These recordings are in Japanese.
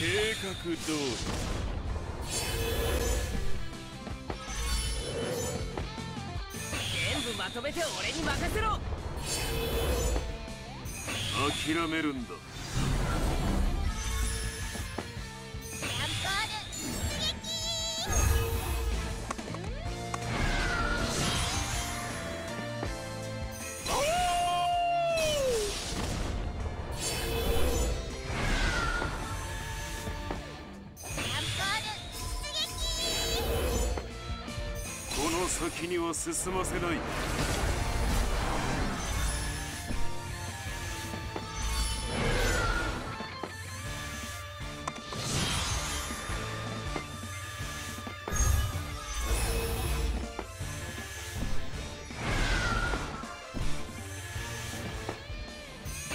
計画通り。全部まとめて俺に任せろ。諦めるんだ。の先には進ませない。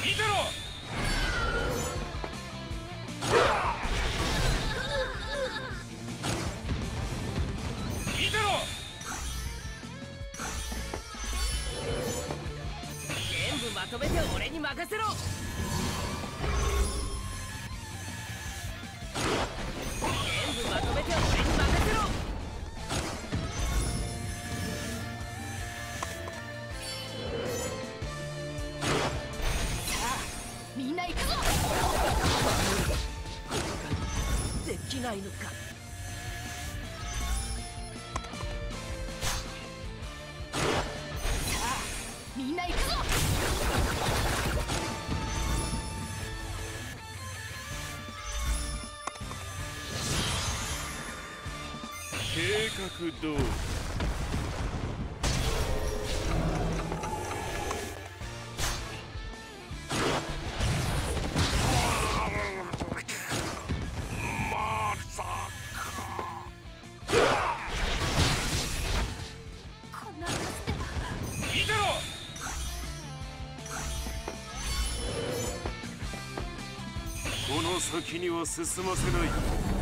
見てろ。まとめて俺に任せろ。全部まとめて俺に任せろ。みんな行くぞ。できないのか計画通り。この先には進ませない。